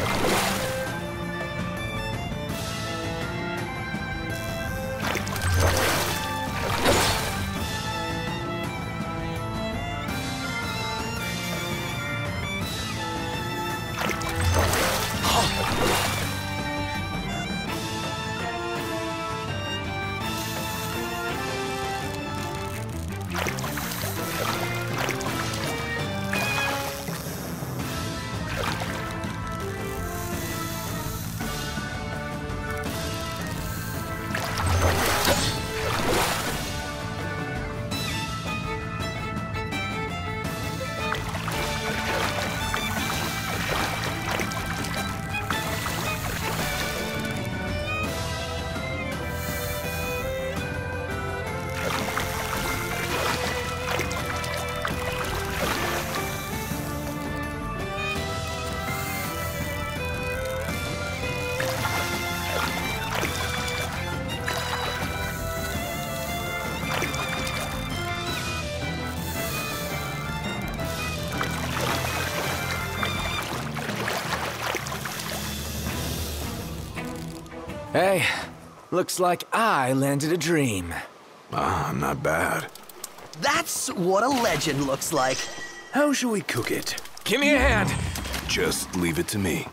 Let's go. Hey, looks like I landed a dream. Ah, not bad. That's what a legend looks like. How shall we cook it? Give me a hand. Just leave it to me.